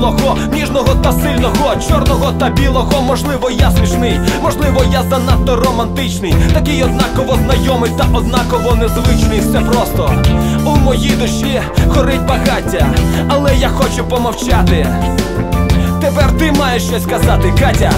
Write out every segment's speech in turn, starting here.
цілого, ніжного та сильного, чорного та білого. Можливо, я смішний, можливо, я занадто романтичний, такий однаково знайомий та однаково незвичний. Все просто у моїй душі горить багаття, але я хочу помовчати. Тепер ти маєш щось сказати, Катя.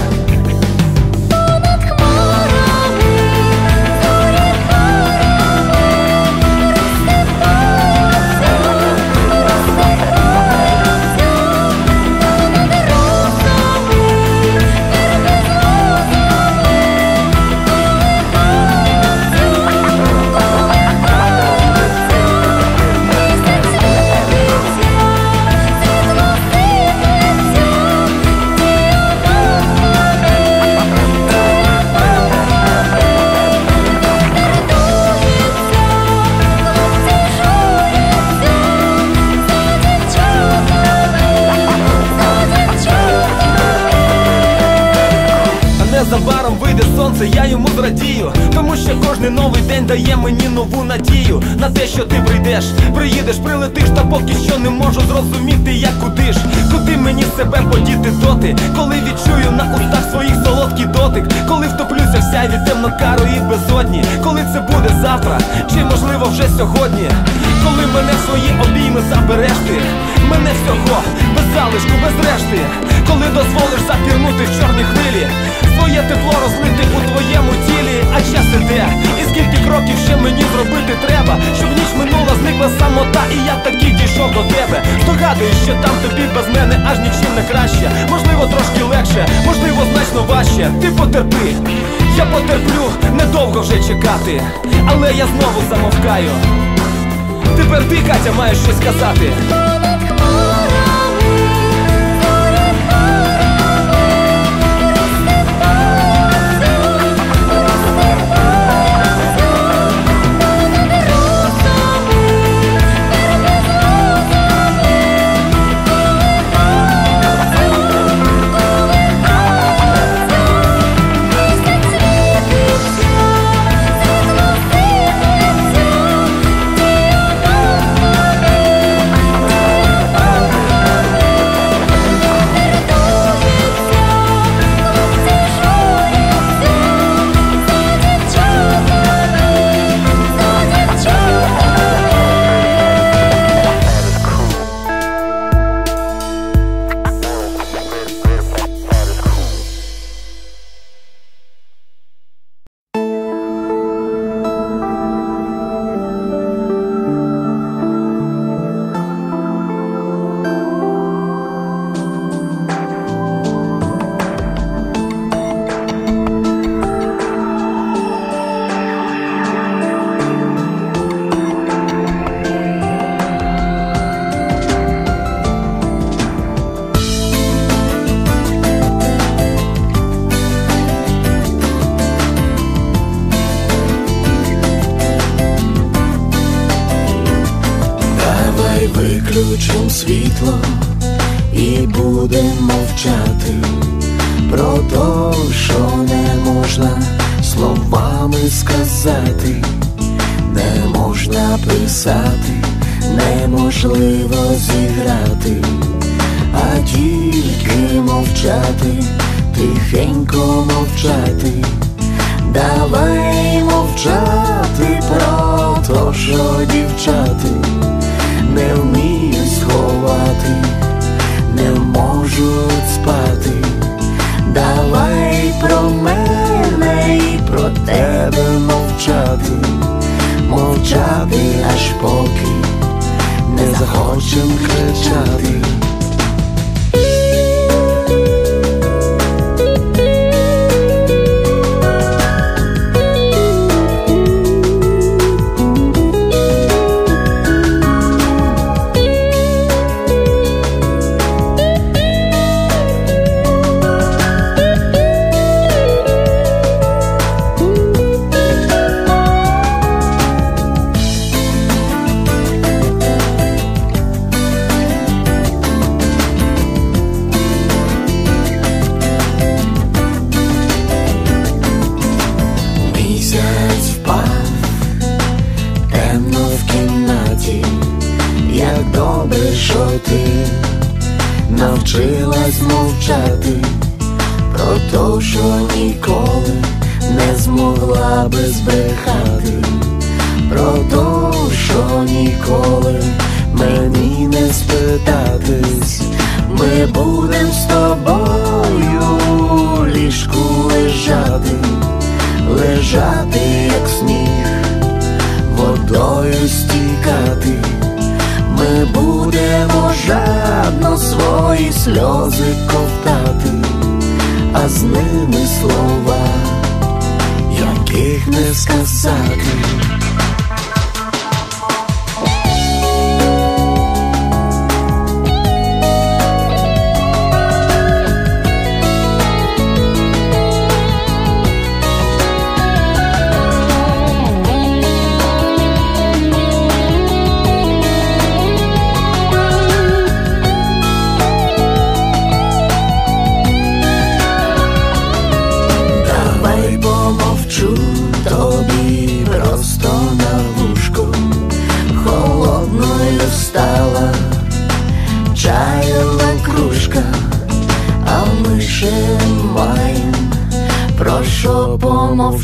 Дає мені нову надію на те, що ти прийдеш, приїдеш, прилетиш, та поки що не можу зрозуміти, як куди ж, куди мені себе подіти доти, коли відчую на устах своїх солодкий дотик, коли втоплюся в сяйві темнокарої безодні, коли це буде завтра, чи можливо вже сьогодні, коли мене в свої обійми забереш ти, мене всього без залишку, без решти, коли дозволиш запірнути в чорні хвилі, своє тепло розлити у твоєму тілі, а час іде, і скільки кроків ще мені зробити треба, щоб ніч минула, зникла самота, і я таки дійшов до тебе. Здогадуюсь, що там тобі без мене аж нічим не краще. Можливо, трошки легше, можливо, значно важче. Ти потерпи, я потерплю, недовго вже чекати, але я знову замовкаю. Тепер ти, Катя, маєш щось сказати. Сказати, не можна писати, неможливо зіграти, а тільки мовчати, тихенько мовчати. Давай мовчати про то, що дівчати не вміють сховати, не можуть спати. Давай про мене і про тебе мовчати, мовчати аж поки не захочем кричати.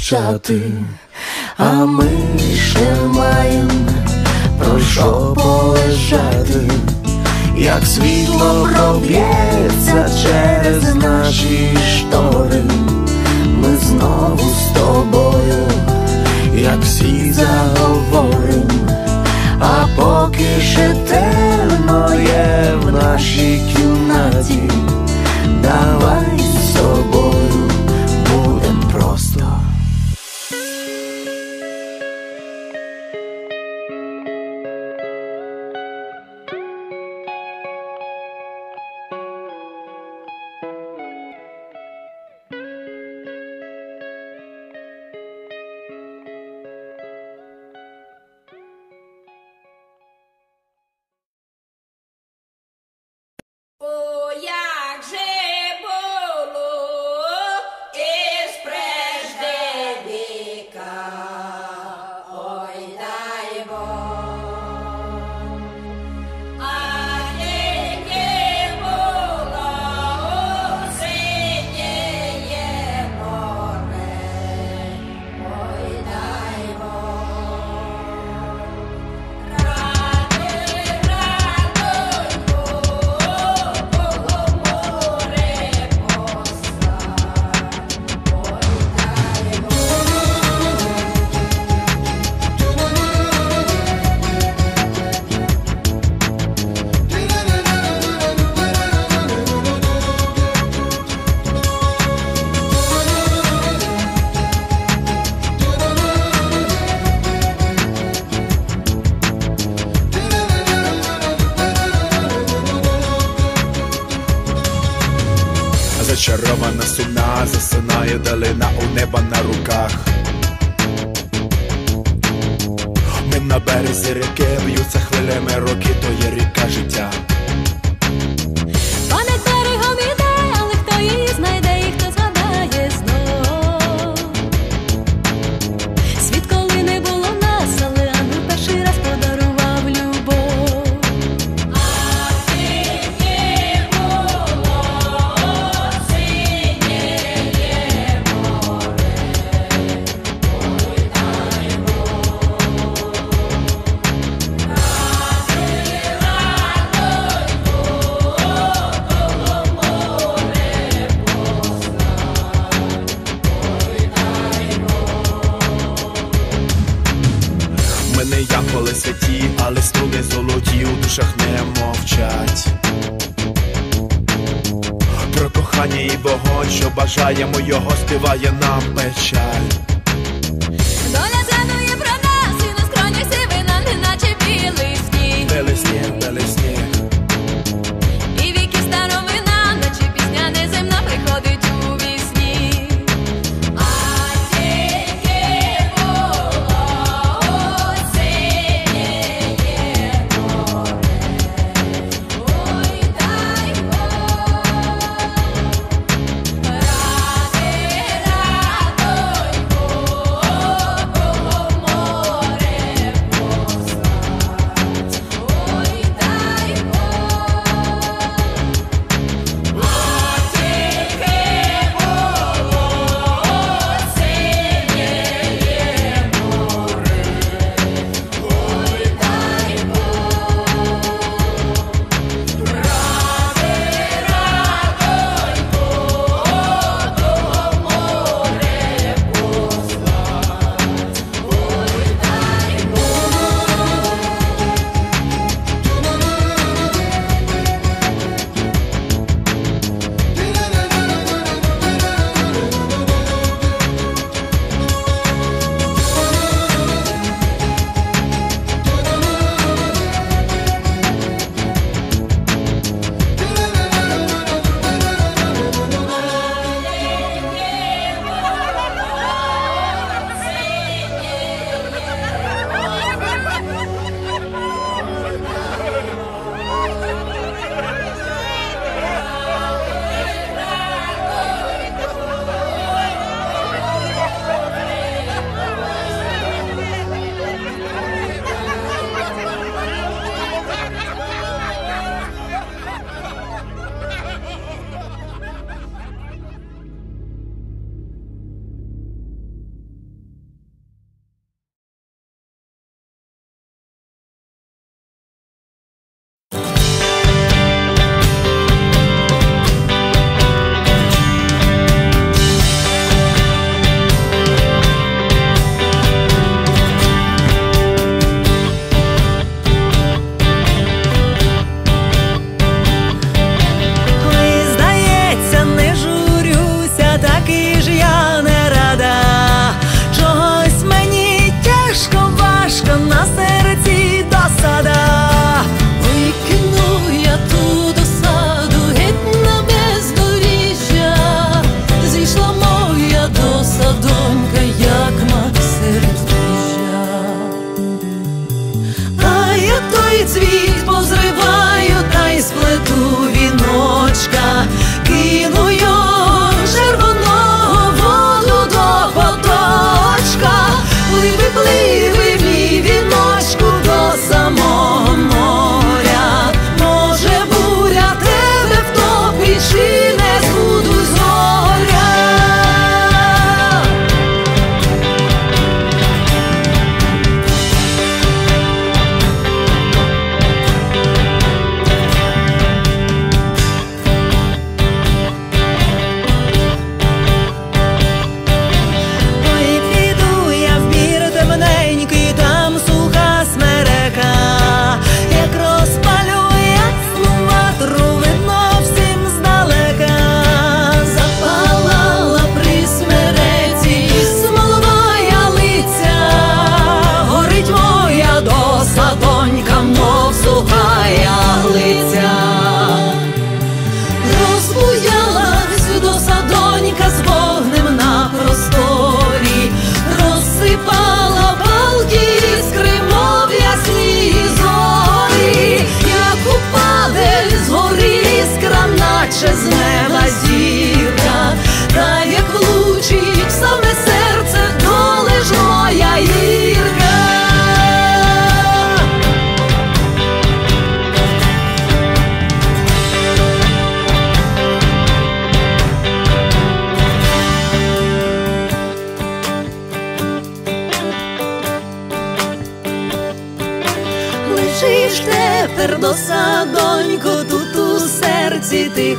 кричати. засинає далина у неба на руках. Ми на березі реки б'ються хвилями роки, то є ріка життя. бажаємо його, співає нам печаль.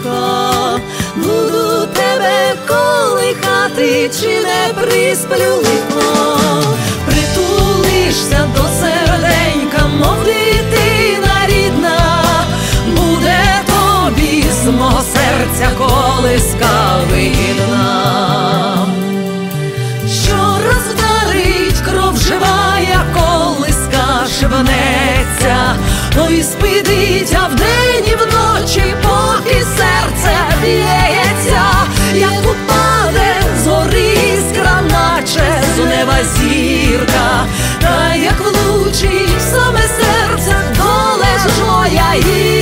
тихо, буду тебе колихати, чи не присплю лихо, притулишся до серденька, мов дитина рідна, буде тобі з мого серця колиска видна. Ой, спидить, а вдень і вночі зірка, та як влучить саме серце долежно я її.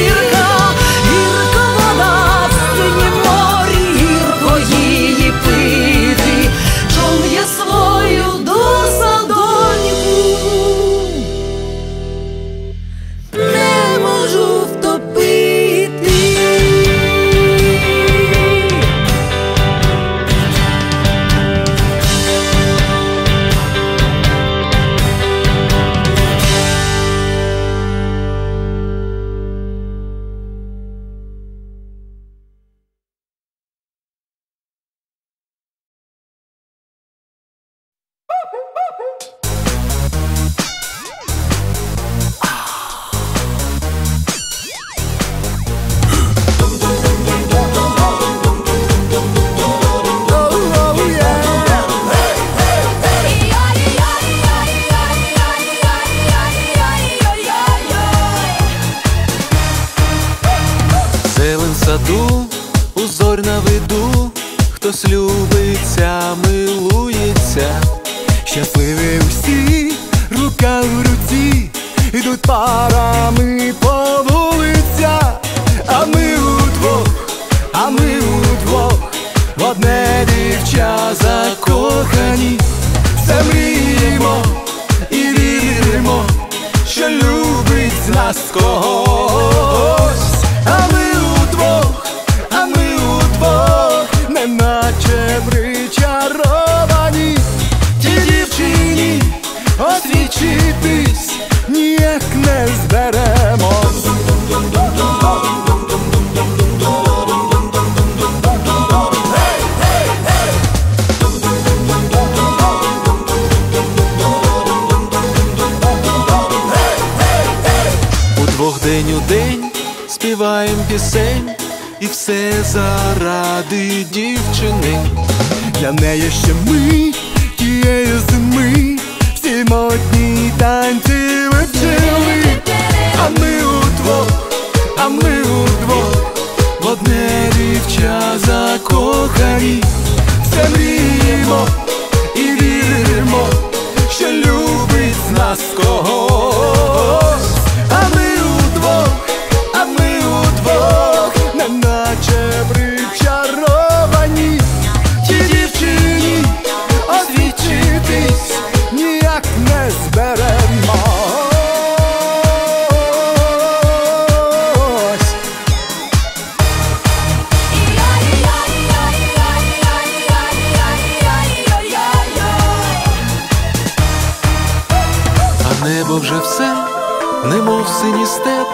Степ,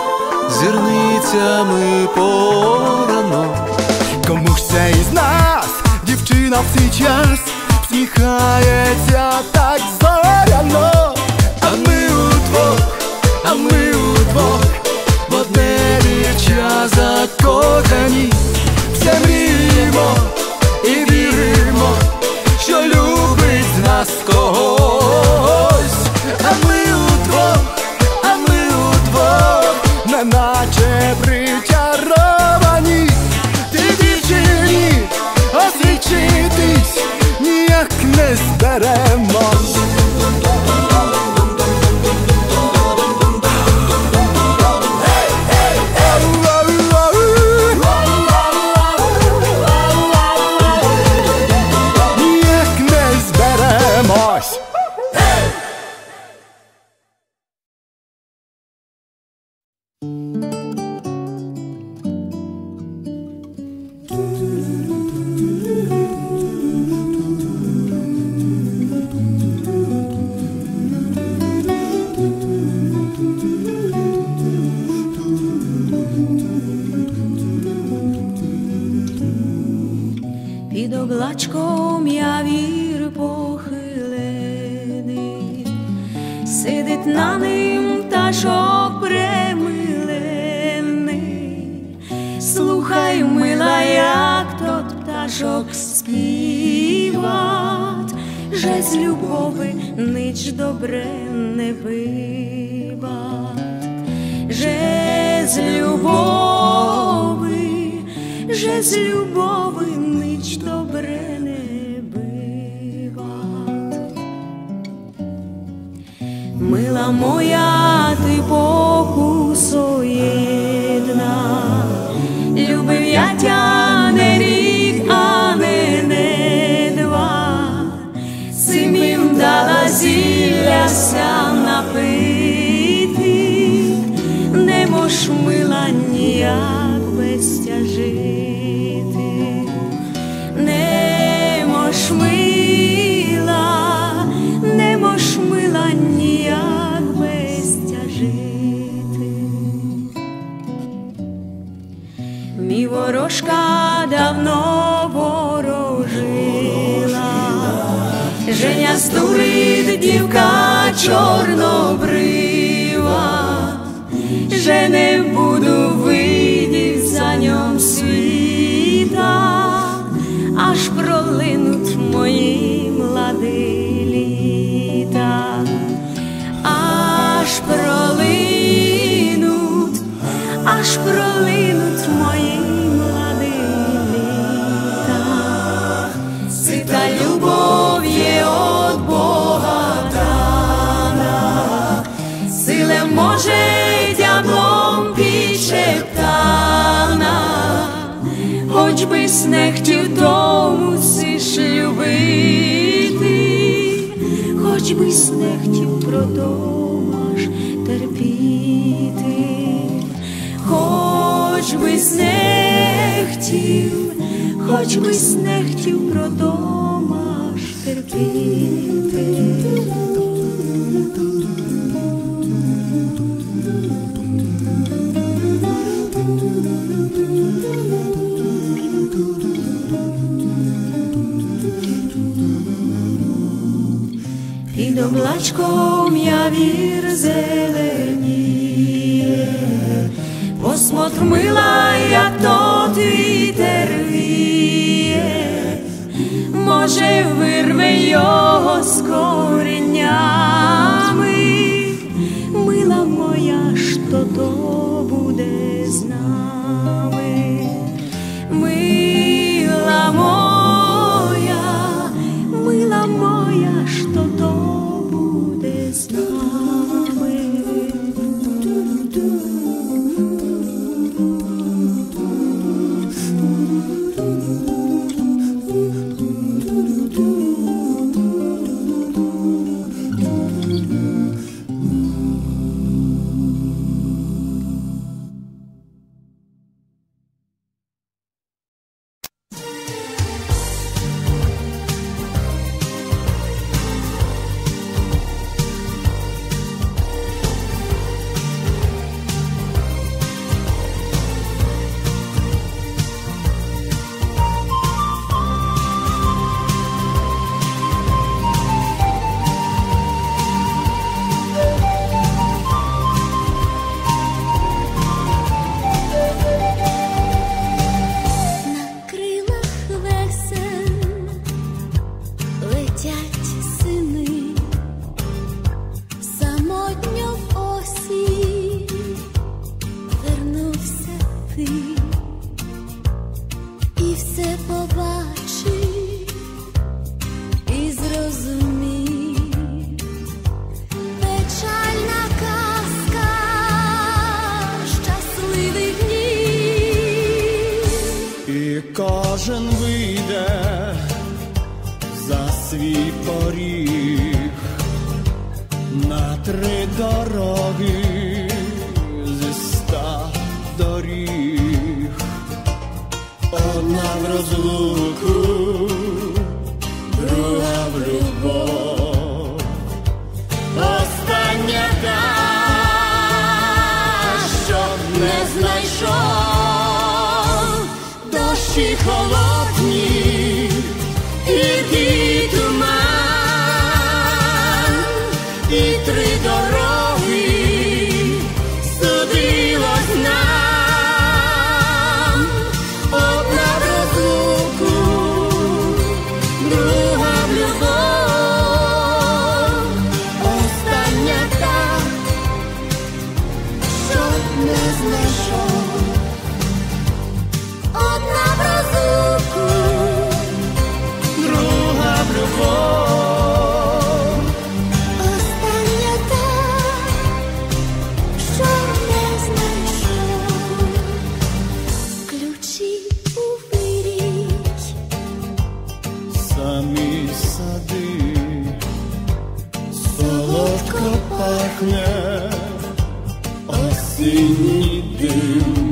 зірницями порано. Кому ж це із нас, дівчина в цей час, всміхається так зоряно, а ми удвох, а ми удвох, в одне віча закохані, все мріємо і віримо, що любить нас когось, ніяк не чорнобрива, же не буду видіть за ньом світа, аж пролинуть мої млади аж пролинуть, аж пролинуть хоч би снехтів то мусиш любити, хоч би снехтів про домаш терпіти, хоч би снехтів, хоч би снехтів про домаш терпіти. Під облачком вір зеленіє, посмотр мила, як тот вітер віє, може вирве його з коренями, seni dün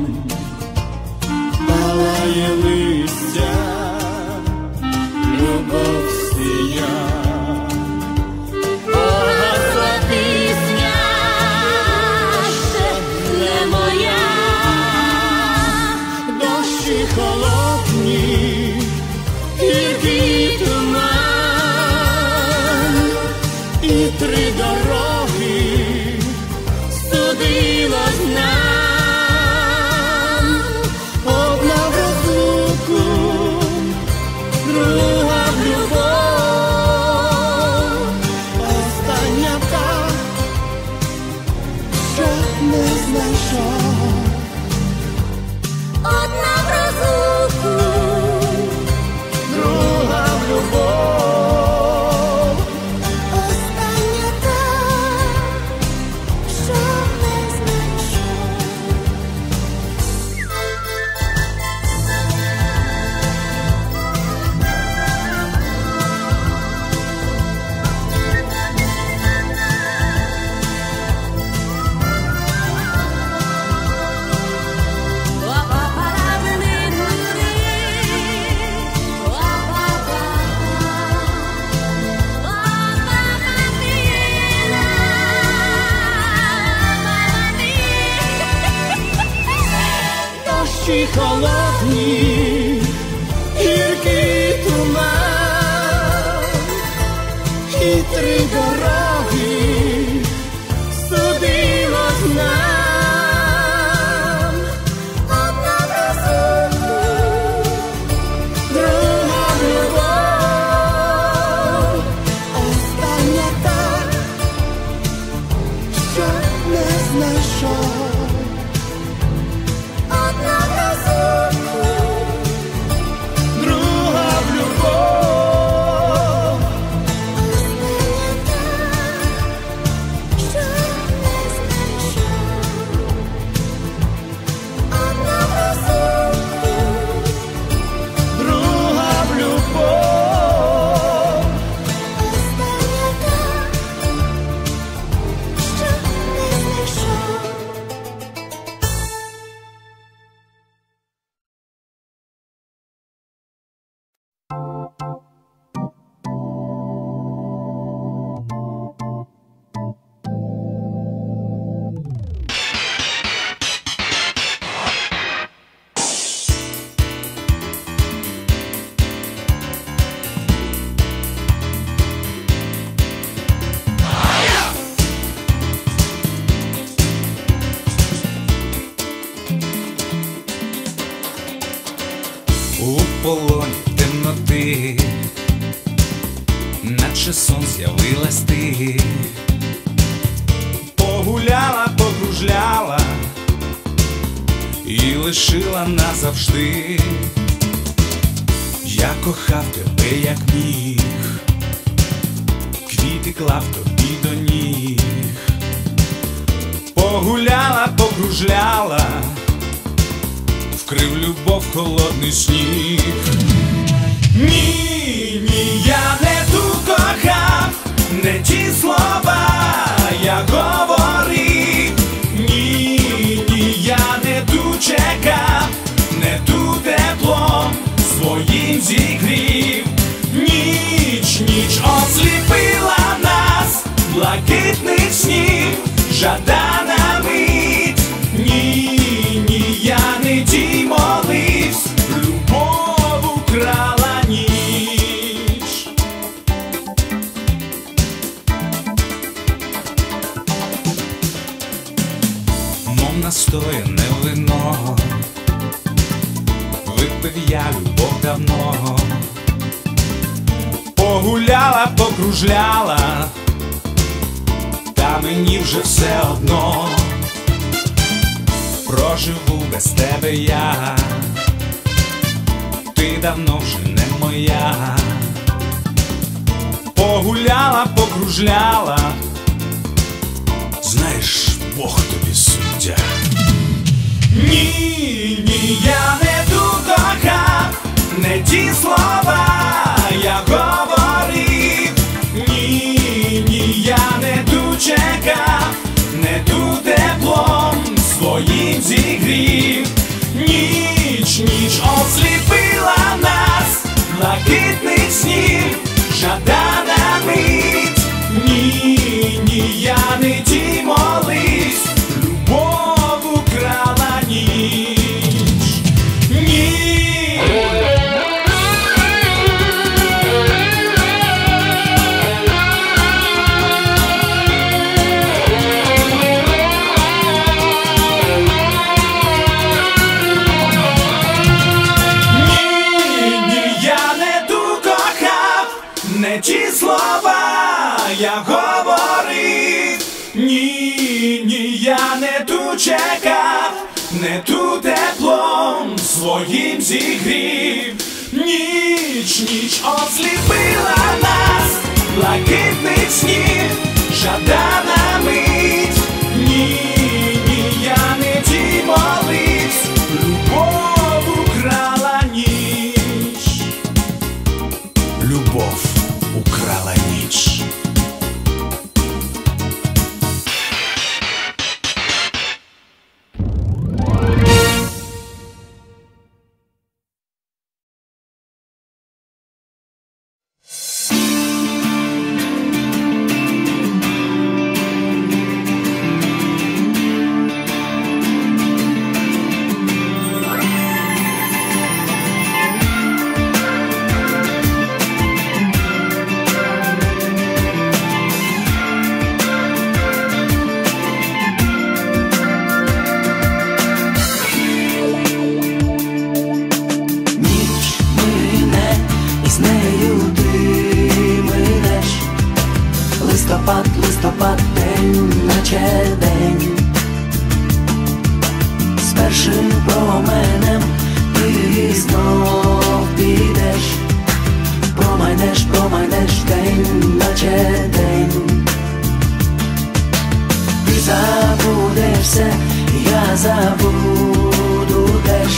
ті слова я говорив, ні, ні, я не ту чекав, не ту теплом своїм зігрів, ніч, ніч осліпила нас, блакитний снів, жадана мить, ні, ні, я не ті молив. блакитний сніг, жадана мить. все я забуду теж.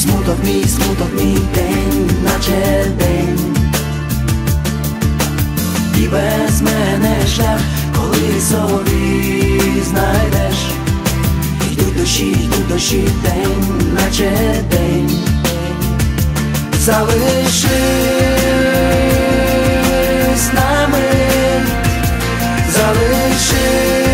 Смуток мій, смуток мій день, наче день, і без мене шлях, коли собі знайдеш, йдуть дощі, йдуть дощі день, наче день, з нами, залишись.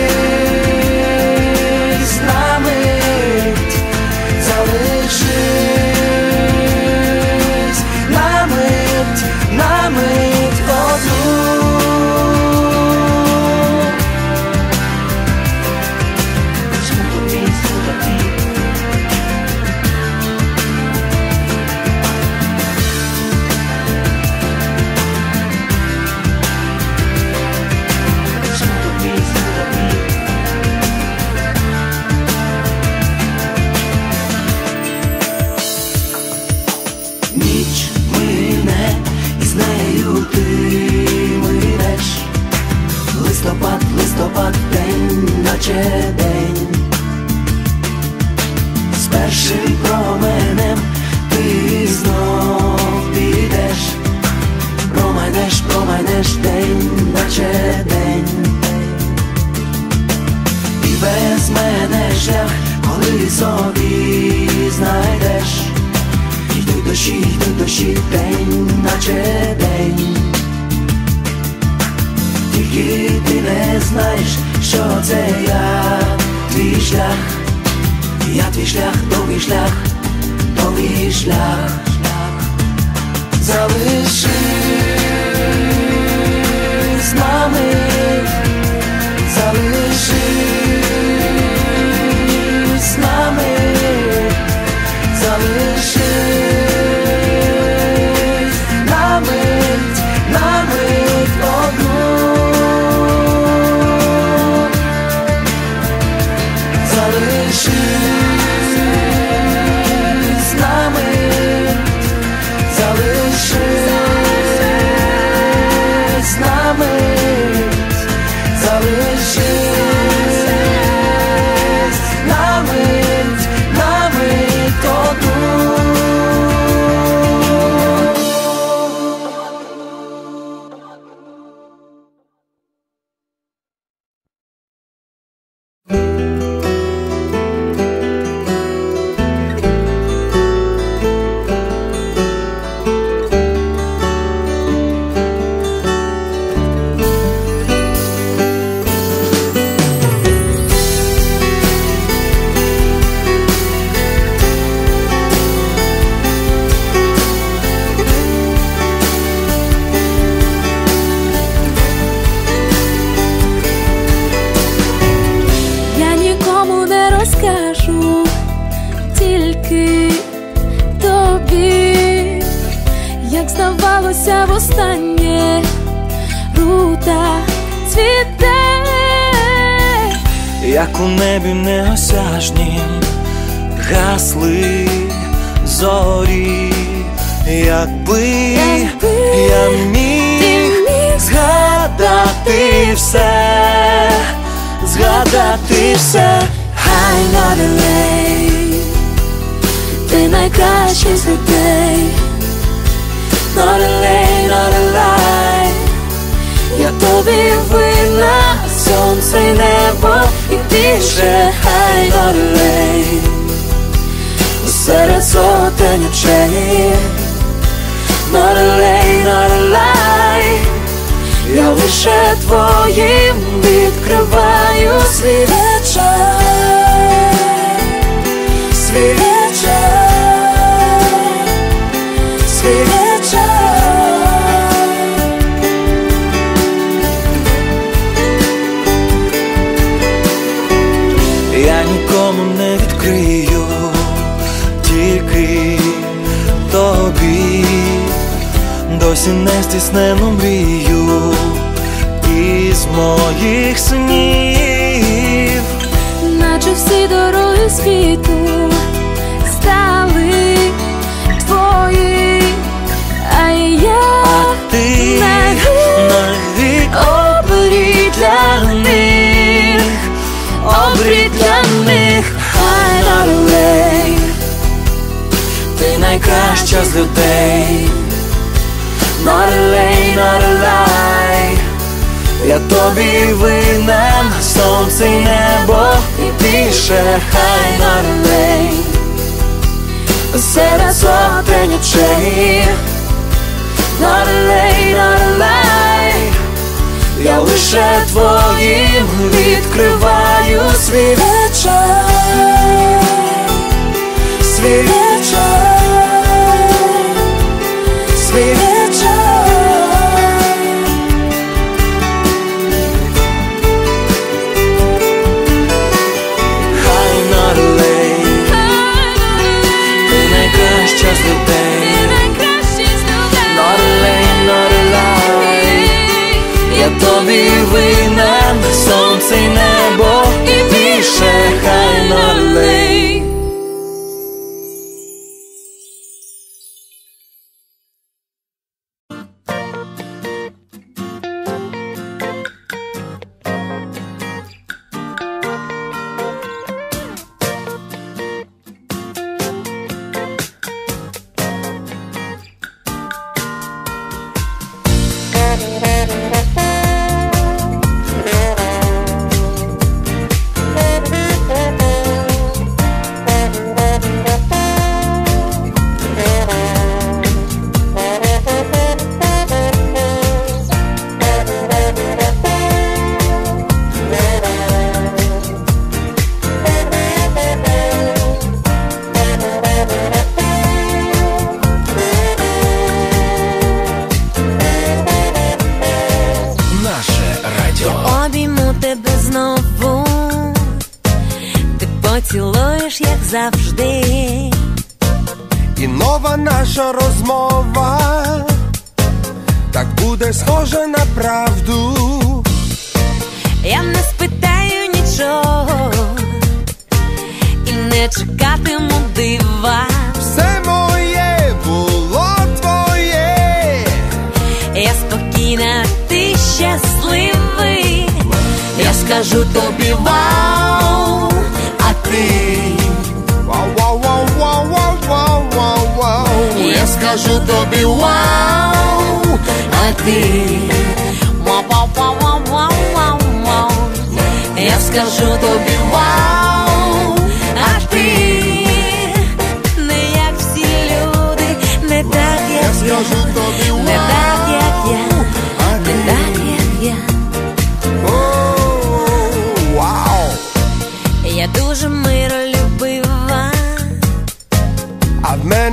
ще день, з першим променем ти знов підеш, променеш, промайнеш день, наче день, і без мене шлях, коли собі знайдеш, йди душі, йди дощі день, наче день, тільки ти не знаєш. przychodzę ja. Twój szlach, ja twój szlach, to mój szlach, to mój szlach. Cały szyb znamy. Cały szyb znamy. Cały szyb ocean Хай народний серед сотень очей. Нарелей, нарелей я лише твоїм відкриваю свій вечір, свій вечір. диви сонце й небо і тіше хай налить. Чекатиму дива. Все моє було твоє. Я спокійна, ти щасливий. Я скажу тобі вау, а ти Вау, вау, вау, вау, вау, вау, вау, вау. Я скажу тобі вау, а ти вау, вау, вау, вау, вау, вау, вау. Я скажу тобі вау,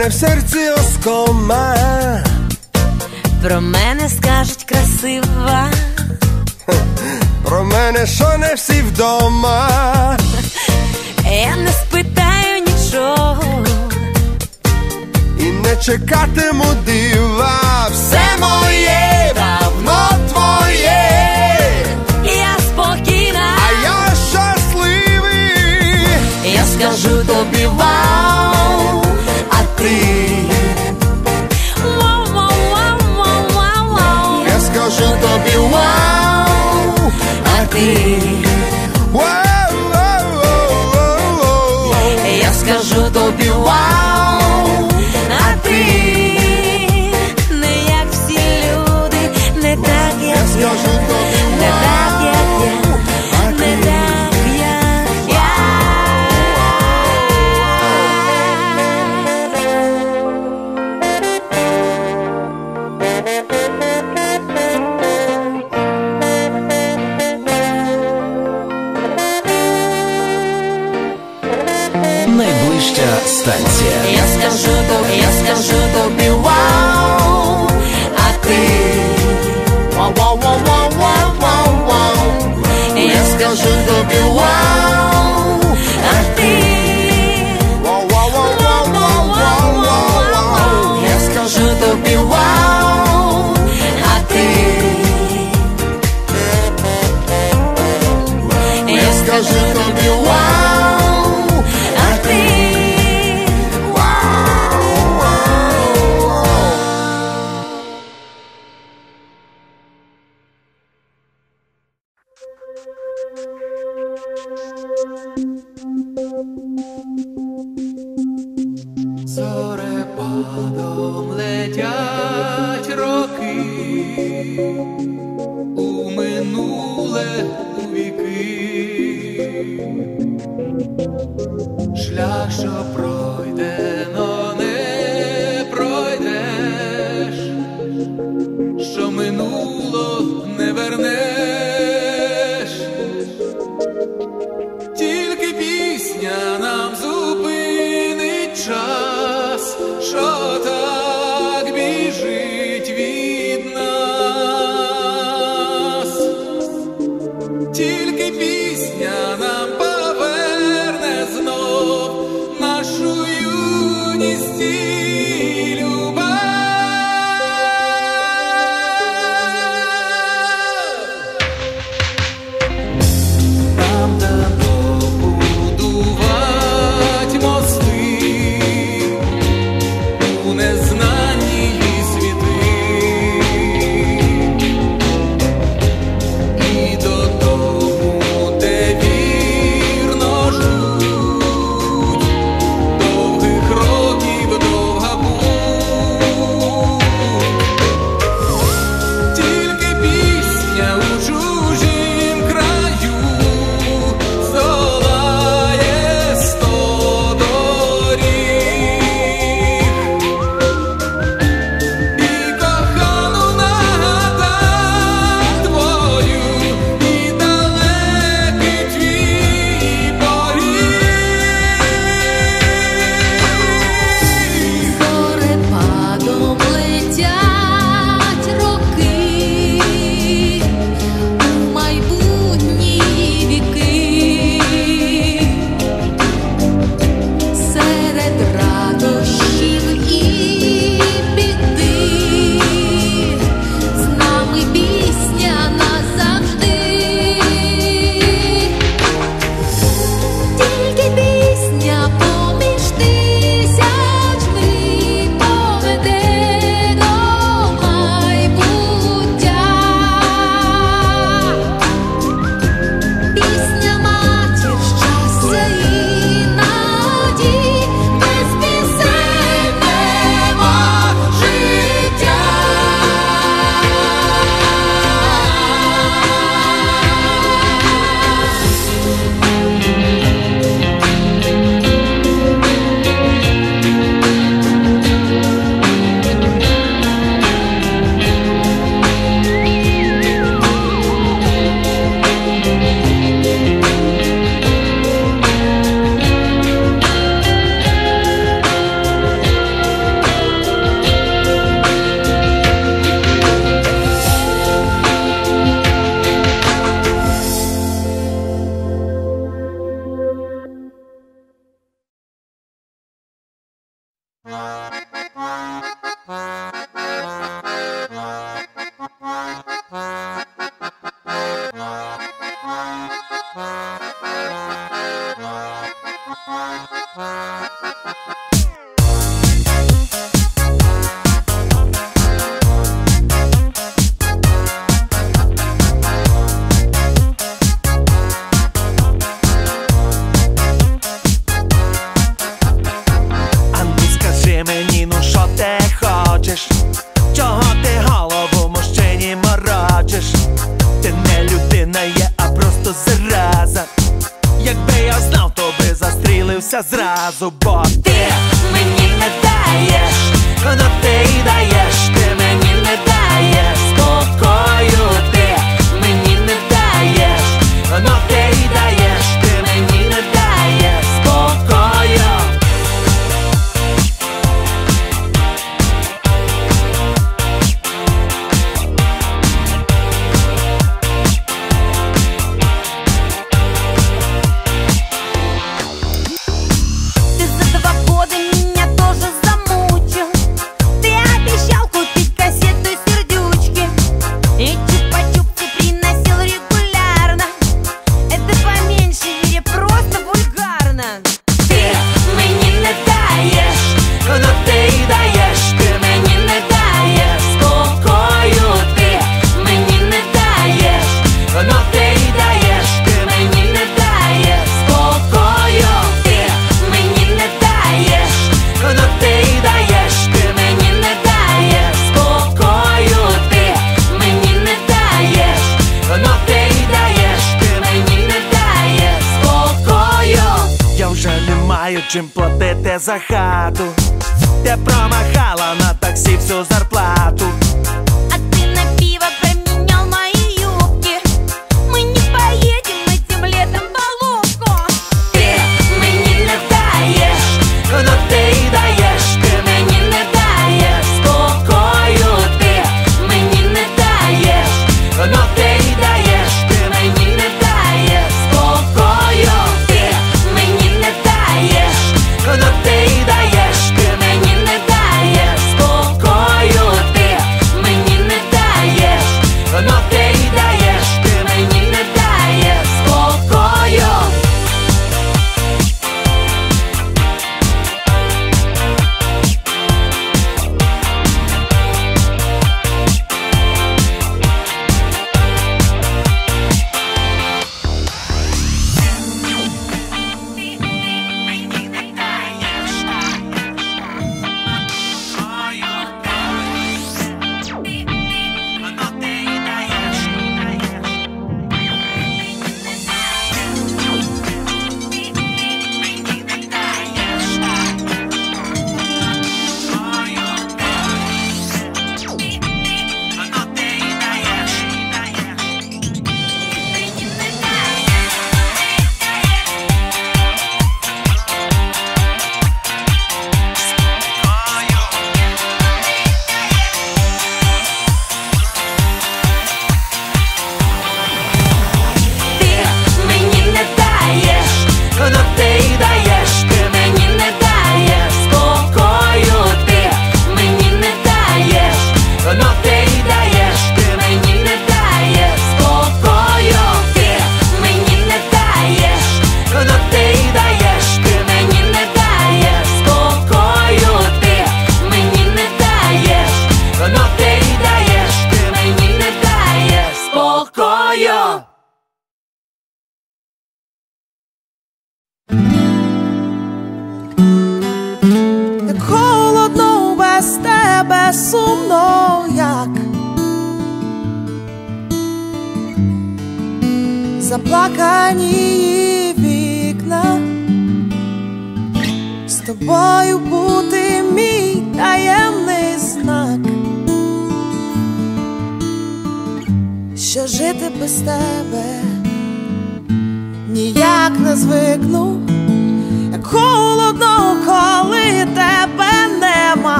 мене в серці оскома. Про мене скажуть красива. Про мене що не всі вдома. Я не спитаю нічого. І не чекатиму дива. Все моє давно твоє. Я спокійна. А я щасливий. Я скажу тобі вау, вау. Я скажу тобі вау. а ти я скажу тобі вау, а ти не як всі люди, не так, як я, скажу тобі станція. Я скажу тобі, я скажу тобі вау, а ти? Вау, вау, вау, вау, вау, вау, я скажу тобі вау, а ти? Вау, вау, вау, вау, вау, вау, вау, вау. я скажу тобі вау, а ти? Я скажу тобі вау,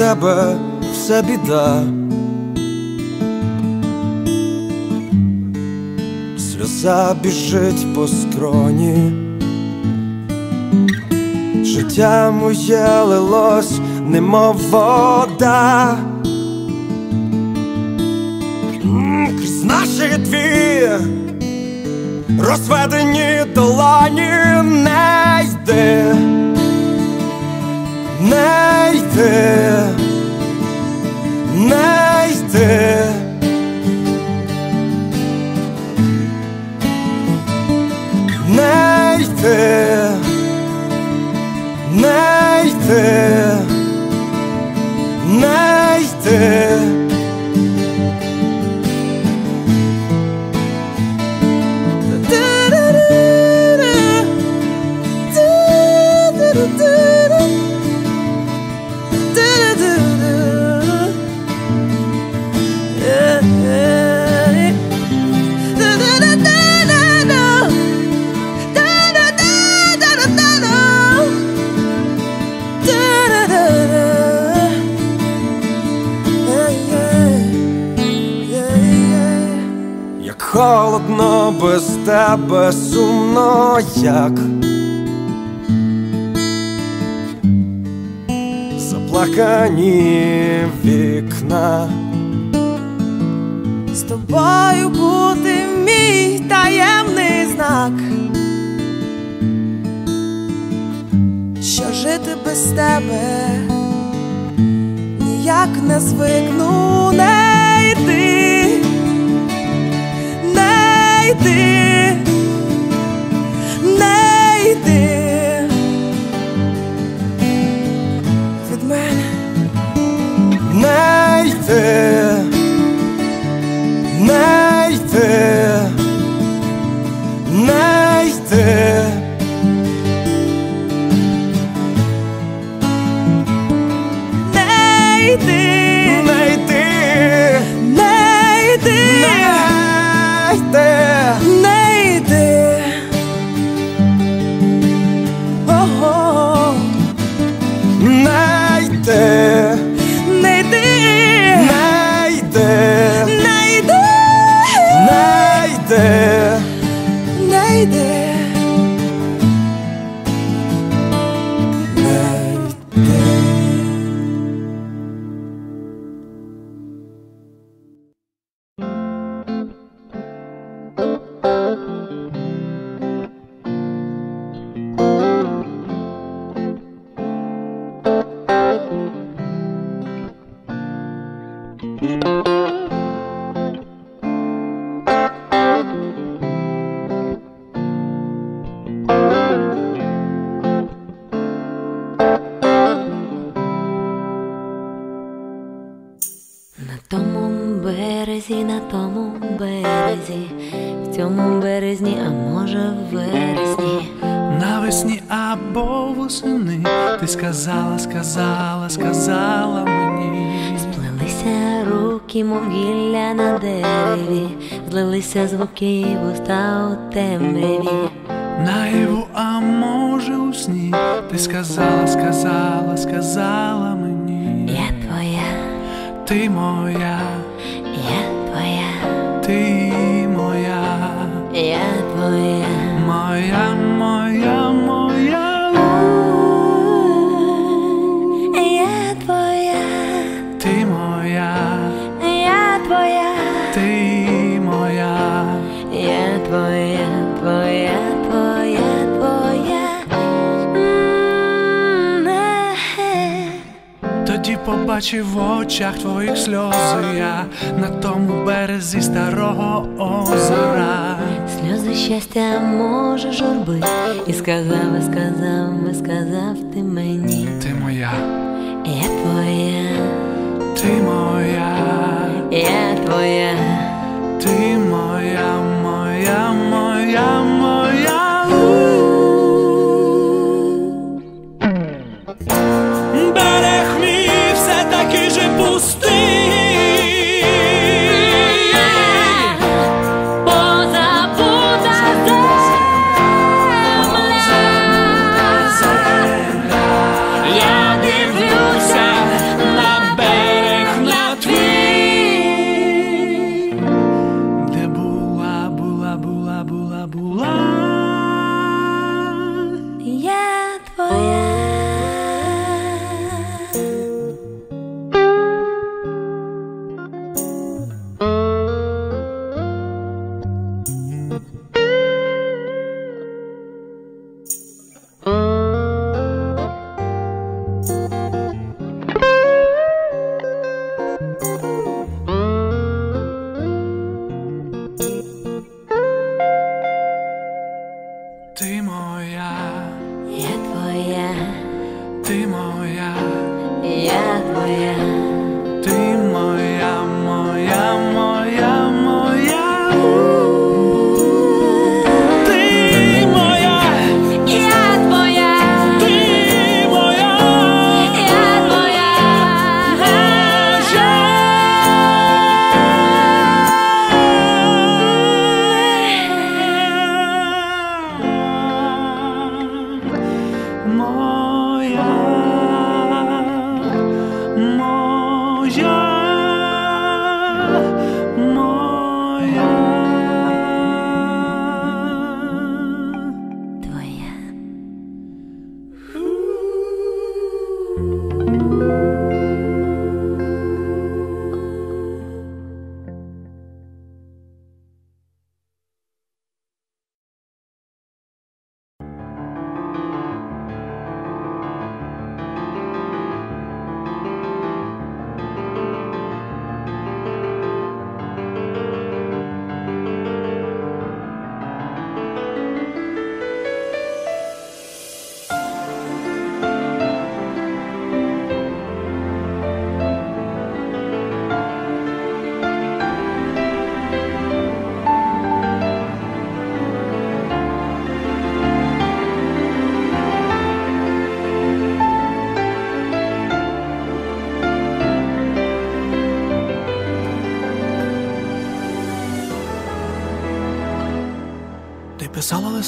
тебе все біда. Сльоза біжить по скроні. Життя моє лилось, немов вода. Крізь наші дві розведені долоні не йди. Не йди, не злилися звуки вуста у темряві. Наяву, а може у сні ти сказала, сказала, сказала мені. Я твоя, Ти моя, побачив в очах твоїх сльози я на тому березі старого озера. Сльози щастя, може, журби, і сказав, і сказав, і сказав ти мені, Ти моя, я твоя, ти моя, я твоя,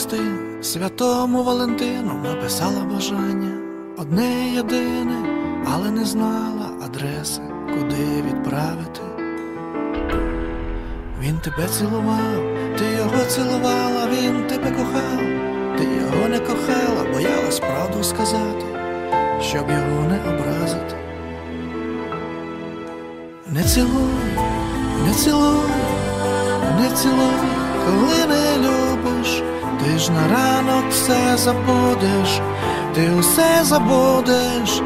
Листи святому Валентину, написала бажання одне єдине, але не знала адреси, куди відправити. Він тебе цілував, ти його цілувала, він тебе кохав, ти його не кохала, боялась правду сказати, щоб його не образити. Не цілуй, не цілуй, не цілуй, коли не любиш, ти ж на ранок все забудеш, ти усе забудеш,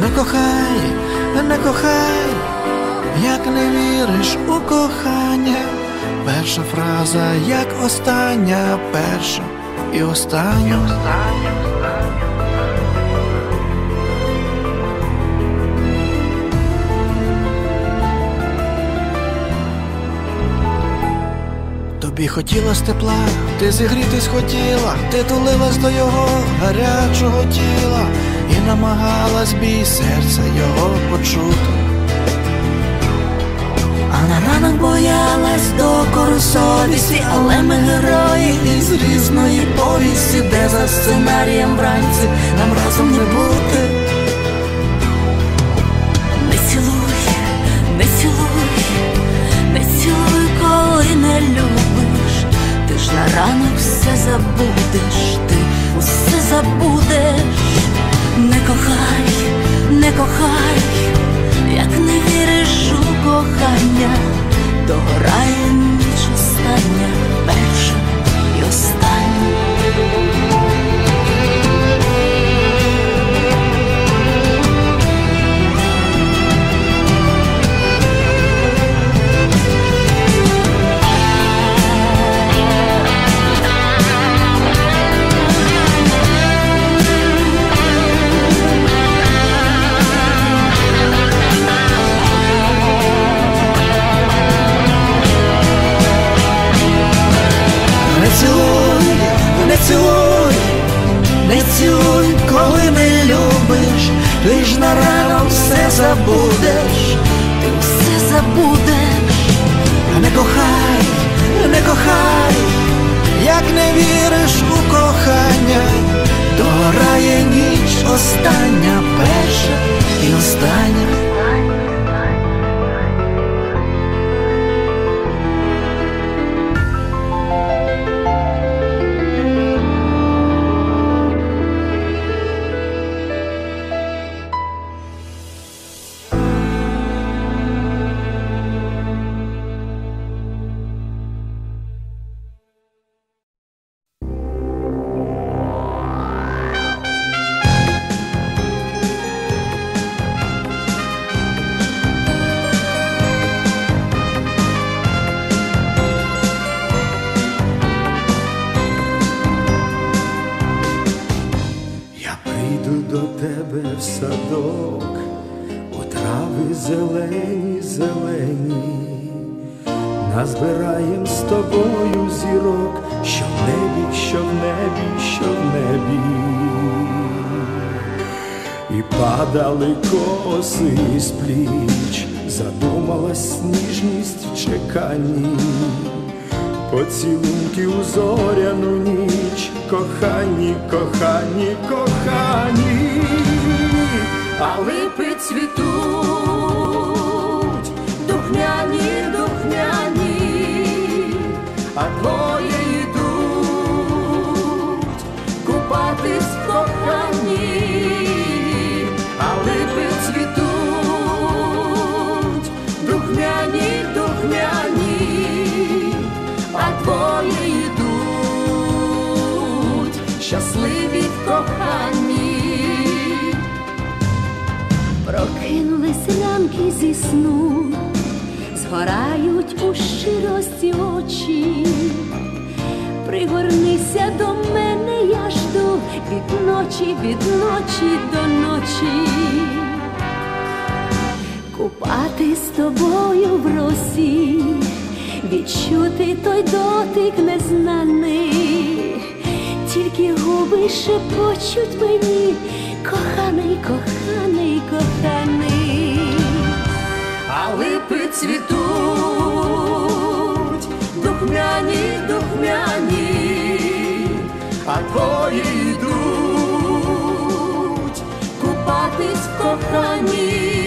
не кохай, не кохай, як не віриш у кохання, перша фраза, як остання, перша і остання. Тобі хотілось тепла, ти зігрітись хотіла, ти тулилась до його гарячого тіла і намагалась бій серця його почути. А на ранок боялась докору совісті, але ми герої із різної повісті, де за сценарієм вранці нам разом не бути. Не цілуй, не цілуй, не цілуй, коли не любиш. Ж на ранок все забудеш, ти усе забудеш. Не кохай, не кохай, як не віриш у кохання, догорає ніч остання, перша і остання. Цілуй, не цілуй, не цілуй, коли не любиш, ти ж на ранок все забудеш, Ти все забудеш, не кохай, не кохай, як не віриш у кохання, догорає ніч остання, перша і остання. Шепочуть мені, коханий, коханий, коханий. а липи цвітуть, духмяні, духмяні, а твої йдуть купатись в коханні,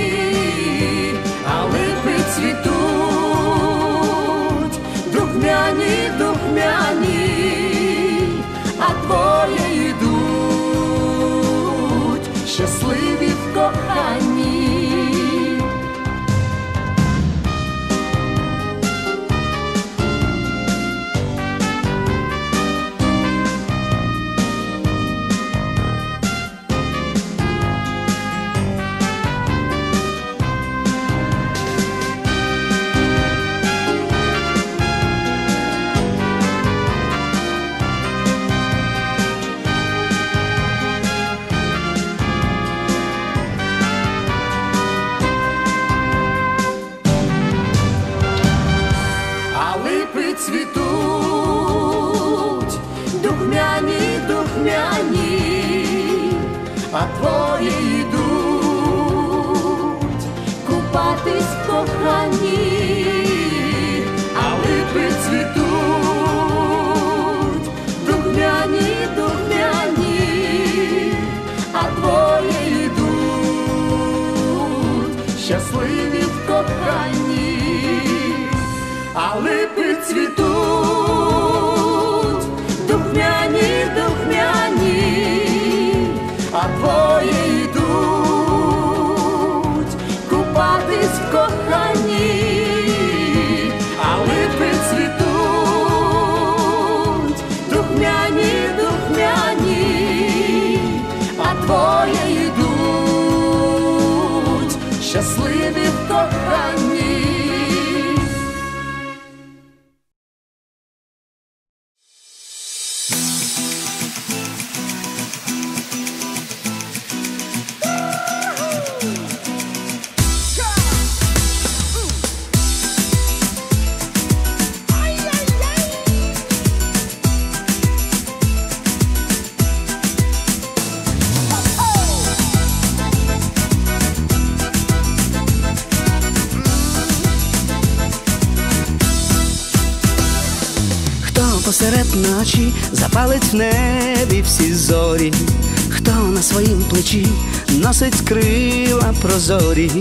носить крила прозорі,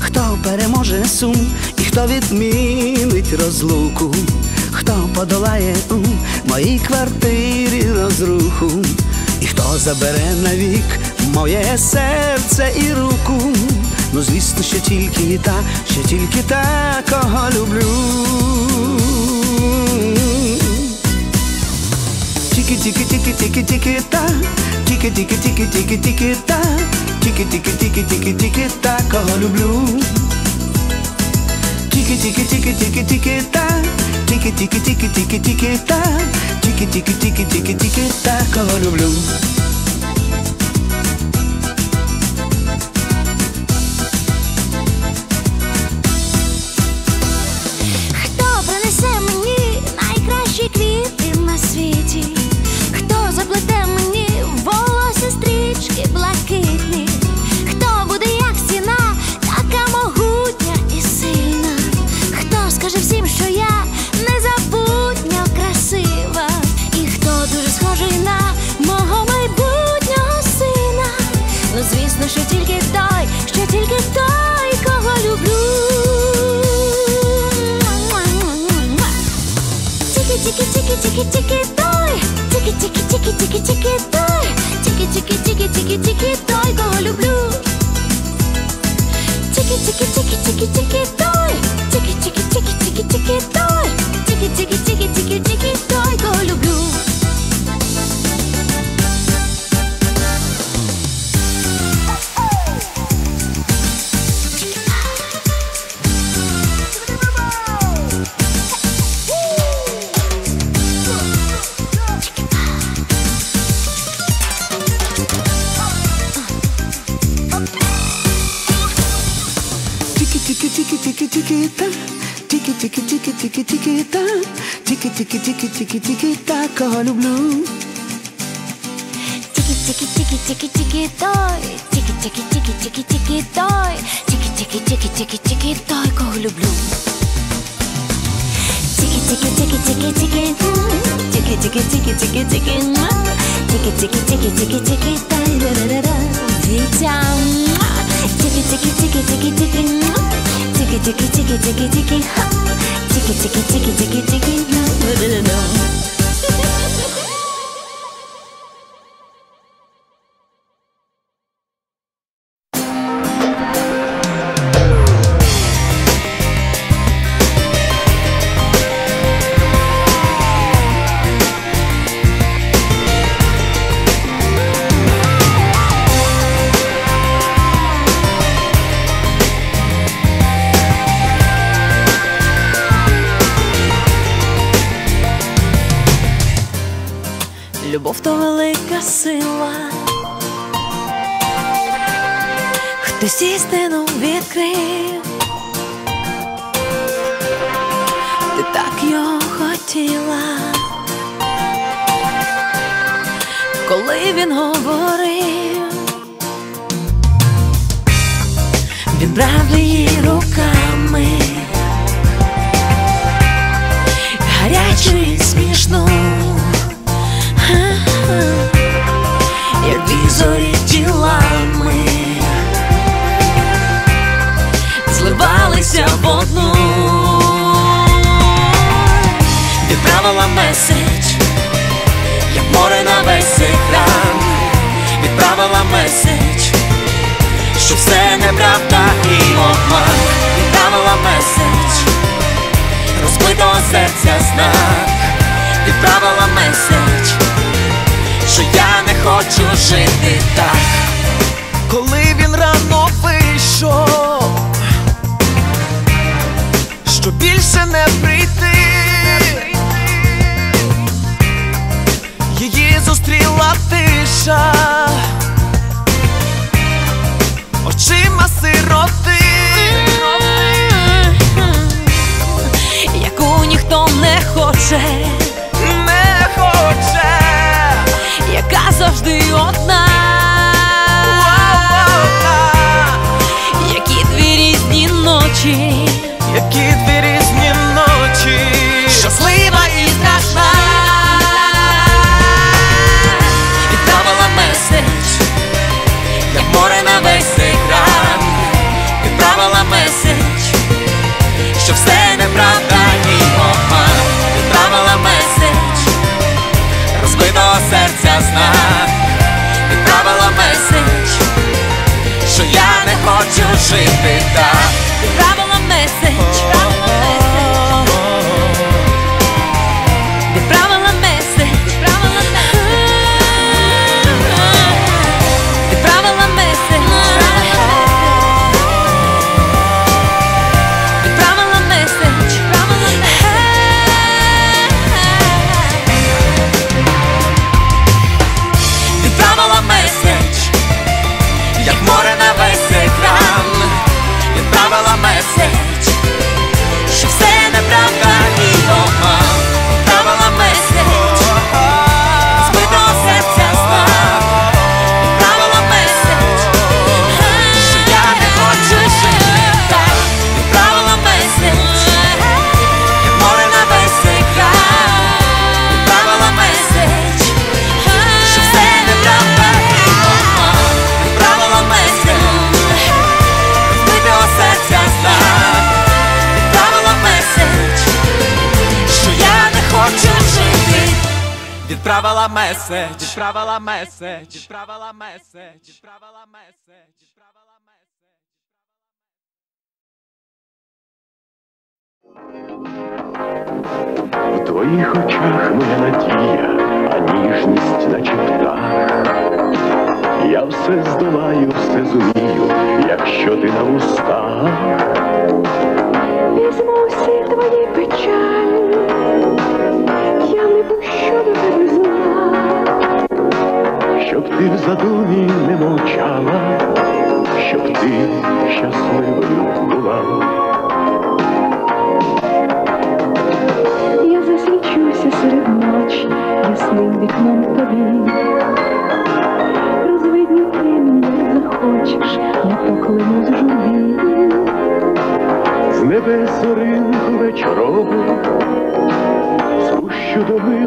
хто переможе сум і хто відмінить розлуку, хто подолає у моїй квартирі розруху, і хто забере навік моє серце і руку. Ну, звісно, що тільки та, що тільки та, кого люблю. Тільки, тільки, тільки, тільки, тільки та, тільки, тільки, тільки, тільки, тільки та, тільки, тільки, тільки, тільки, тільки та, кого люблю. Тільки, тільки, тільки, тільки, тільки та, тільки, тільки, тільки, тільки, тільки та, тільки, тільки, тільки, тільки, тільки та, кого люблю. Тільки, тільки, тільки, тільки той, тільки, тільки, тільки, тільки, тільки той, тільки, тільки, тільки, тільки, тільки той, кого люблю. Тільки, тільки, тільки, тільки, тільки той, тільки, тільки, тільки, тільки, тільки той, тільки, 티키 티키 티키 티키 티키 타콜루 블루 티키 티키 티키 티키 티키 토이 티키 티키 티키 티키 티키 토이 티키 티키 티키 티키 티키 토이 콜루 블루 티키 티키 티키 티키 티키 티키 티키 티키 티키 티키 티키 티키 티키 티키 티키 따라라라라 진짜 티키 티키 티키 티키 티키 티키 티키 티키 티키 티키 하 Tiki tiki tiki tiki tiki, no, no, no. можна, відправила меседж, що я не хочу жити так. message, відправила меседж, відправила меседж, відправила меседж, відправила меседж. В твоїх очах моя надія, а ніжність на птах. Я все здолаю, все зумію, якщо ти на устах. Візьму всі твої печалі, я не пущу до тебе зла щоб ти в задумі не мовчала, щоб ти щасливою була. Я засвічуся серед ночі, ясним вікном тобі. Розвидні ти мене захочеш, я поклину з журбі. З небес оринку вечорову, спущу доби.